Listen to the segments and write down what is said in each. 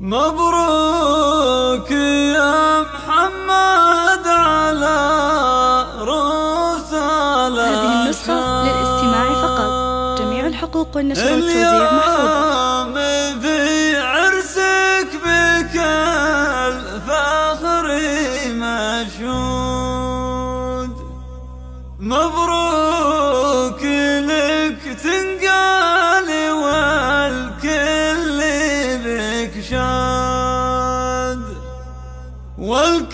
مبروك يا محمد على رسالة هذه النسخة للاستماع فقط. جميع الحقوق والنشر والتوزيع محفوظة. في عرسك بك الفخر مشهود. مبروك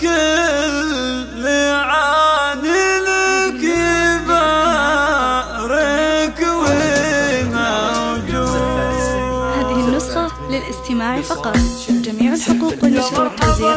والكل عادلك يبارك وموجود هذه النسخة للاستماع فقط. جميع الحقوق والنشر والتوزيع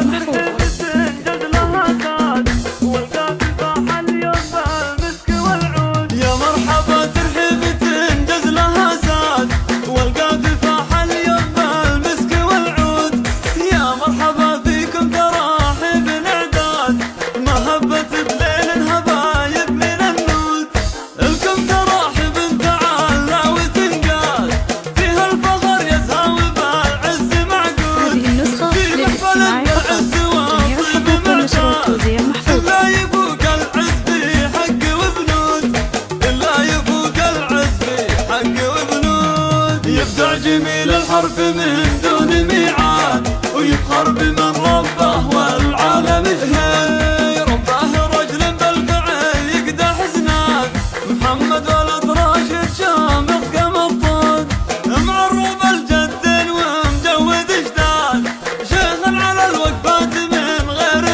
يبدع جميل الحرف من دون ميعاد ويفخر بمن ربه والعالم شهير ربه رجل بالفعل يقدح زناد محمد ولد راشد شامخ كمطاد معروف الجد ومجود جداد شيخ على الوقفات من غير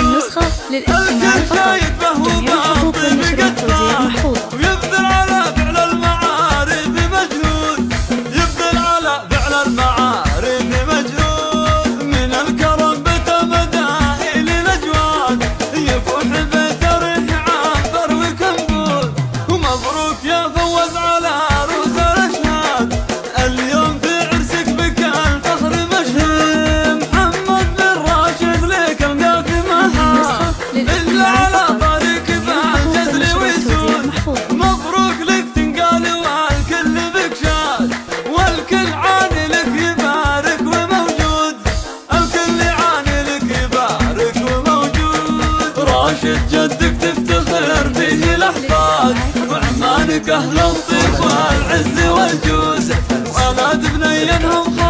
النسخة للاستماع الطاق وعمانك أهل الطيب والعز والجوز وأولاد بنينهم خالد